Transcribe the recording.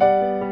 you